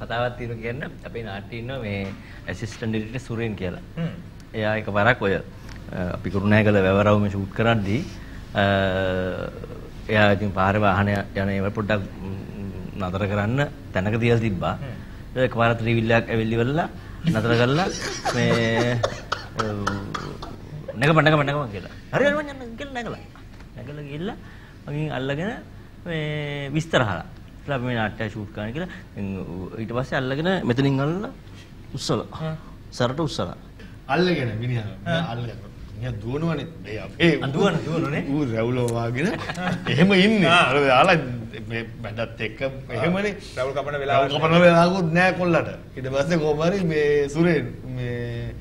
කතාවක් තියෙනවා කියන්න අපේ නාට්‍යයේ ඉන්න මේ ඇසිස්ටන්ට් ඩිරෙක්ටර් සුරේන් කියලා. එයා එකවරක් ඔය අපි කුරුණෑගල වැවරවුම ෂූට් කරද්දී එයා ඉතින් පාරේ වාහන යන ඒවා පොඩ්ඩක් නතර කරන්න තැනක තියලා තිබ්බා. ඒක පාර ත්‍රිවිල්ලයක් ඇවිල්ලිවලා නතර කරලා මේ නැගපන් නැගපන් නැගපන් කියලා. හරි මං යන්න කියලා නැගලා. නැගලා ගිහිල්ලා මගෙන් අල්ලගෙන මේ විස්තර අහලා. ඉතින් අපි මේ නාට්‍ය ෂූට් කරන්න කියලා. ඊට පස්සේ අල්ලගෙන මෙතනින් අල්ලලා උස්සලා. සරට උස්සලා. අල්ලගෙන මිනිහා අල්ලගෙන. මිනිහා දුවනවනේ. මේ අපේ දුවන දුවනනේ. ඌ රැවුලෝ වාගෙන එහෙම ඉන්නේ. අර යාලා මේ බඩත් එක්ක එහෙමනේ. රැවුල් කපන වෙලාවට කපන වෙලාවකුත් නෑ කොල්ලට. ඊට පස්සේ කොහොම හරි මේ සුරේන් මේ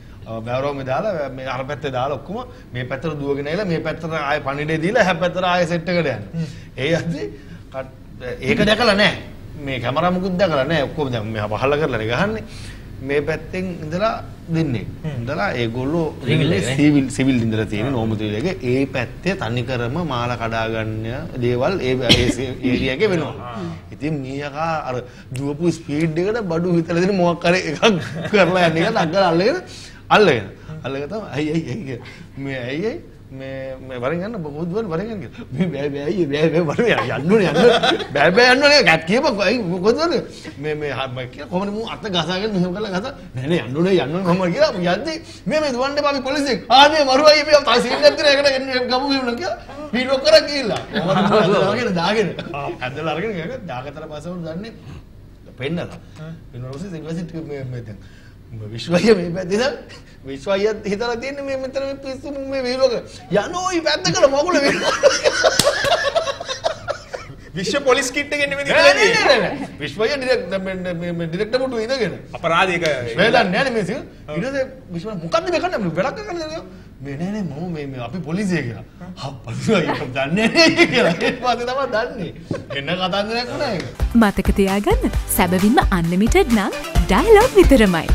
බැවරෝම දාලා මේ අර පැත්තේ දාලා ඔක්කොම මේ පැත්තට දුවගෙන ඇවිල්ලා මේ පැත්තට ආයෙ පණිඩේ දීලා එහා පැත්තට ආයෙ සෙට් එකට යනවා. ඒ යද්දි ඒක දැකලා නෑ. මේ කැමරා මුකුත් දැකලා නෑ. ඔක්කොම දැන් මෙහා පහල කරලා නේ ගහන්නේ. මේ පැත්තෙන් ඉඳලා දෙන්නේ. ඉඳලා ඒගොල්ලෝ සිවිල් සිවිල් ඉඳලා තියෙන නෝමතුලියගේ ඒ පැත්තේ තනිකරම මාල කඩා ගන්න දේවල් ඒ ඒරියා එකේ වෙනවා. ඉතින් මීයකා අර දුවපු ස්පීඩ් එකට බඩු හිතලා දෙන මොකක් හරි එකක් කරලා යන එක නගලා අල්ලගෙන අල්ලගෙන අල්ලගෙන තමයි අයි අයි මේ අයි අයි මේ වරෙන් යන්න මොකද දුවන්නේ වරෙන් යන්න කියලා. මේ බෑ බෑ අයියේ බෑ බෑ වරෙන් යන්න ඕනේ යන්න බෑ බෑ යන්න ඕනේ. ගැත් කියපන්. අයි මොකද දුවන්නේ මේ මේ මම කියලා කොහොමද මූ අත ගසාගෙන මෙහෙම කරලා ගසා නෑ නෑ යන්න ඕනේ යන්න ඕනේ කොහොමද කියලා යද්දි මේ මේ දුවන්නේ අපි පොලිසියෙන් ආ මේ මරු අයියේ මේ තා සීන් එකක් තියෙන එකට ගමු වෙනවා කියලා වීඩියෝ කරා ගිහිල්ලා. දාගෙන? දාගෙන ඇදලා අරගෙන ගියා දාගතර පස්සේ උන් දන්නේ පෙන්නලා. පෙන්වලා පස්සේ සිංහලසිට මේ මේ දැන්. විශ්වය මේ පැත්තේ දැන් විශ්වයත් හිතලා තියෙන්නේ මේ මෙතන මේ පිස්සු මේ වීලෝක යනෝ ඊ පැත්තකට මගුල විශ්ව පොලිස් කිට් එකෙන් නෙමෙයි නෑ තියලා නෑ තියෙන්නේ. නෑ නෑ. විශ්වය ඩිරෙක්ට් මේ මේ ඩිරෙක්ටර් මුටු ඉඳගෙන. අපරාධයක මේ දන්නේ නෑනේ මේ සිල් ඊට පස්සේ විශ්ව මොකද්ද මේ කරන්නේ? වැඩක් කරන්නේ මේ නෑ නෑ මම මේ අපි පොලිසිය කියලා. හප්පස්සුවා ඒක දන්නේ නෑ කියලා. ඒ පස්සේ තමයි දන්නේ. එන්න කතන්දරයක් නෑ ඒක. මතක තියාගන්න සැබවින්ම අන්ලිමිටඩ් නම් ඩයිලොග් විතරමයි.